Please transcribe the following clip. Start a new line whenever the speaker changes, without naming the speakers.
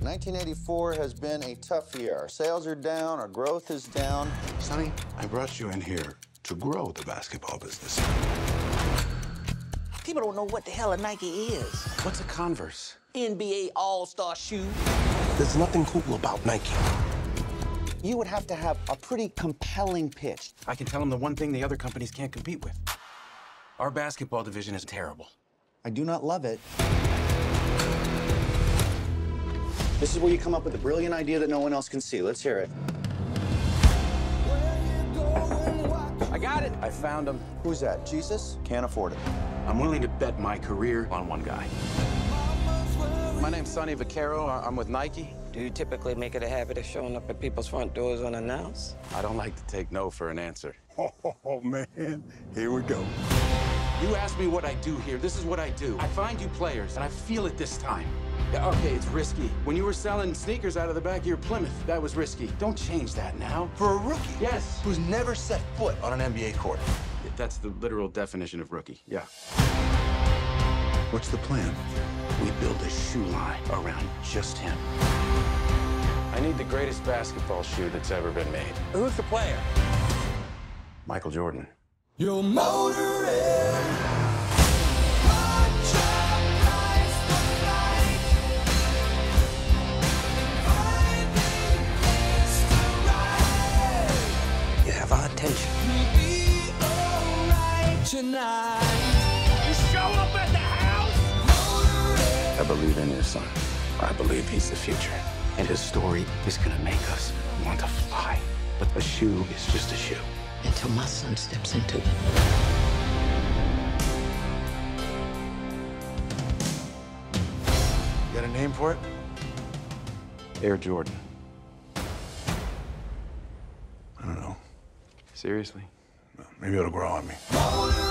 1984 has been a tough year. Our sales are down, our growth is down.
Sonny, I brought you in here to grow the basketball business.
People don't know what the hell a Nike is.
What's a Converse?
NBA All-Star shoe.
There's nothing cool about Nike.
You would have to have a pretty compelling pitch.
I can tell them the one thing the other companies can't compete with. Our basketball division is terrible.
I do not love it. This is where you come up with a brilliant idea that no one else can see. Let's hear it.
I got it. I found him.
Who's that? Jesus? Can't afford it.
I'm willing to bet my career on one guy. My name's Sonny Vaccaro. I- I'm with Nike.
Do you typically make it a habit of showing up at people's front doors unannounced?
I don't like to take no for an answer.
Oh, man. Here we go.
You ask me what I do here. This is what I do. I find you players, and I feel it this time. Yeah, okay, it's risky. When you were selling sneakers out of the back of your Plymouth, that was risky. Don't change that now.
For a rookie
Yes.
who's never set foot on an NBA court.
That's the literal definition of rookie. Yeah.
What's the plan?
We build a shoe line around just him. I need the greatest basketball shoe that's ever been made.
Who's the player?
Michael Jordan.
Your motor
You have our attention.
I believe in your son. I believe he's the future. And his story is gonna make us want to fly. But a shoe is just a shoe.
Until my son steps into it.
You got a name for it? Air Jordan.
I don't know.
Seriously?
Maybe it'll grow on me.
motor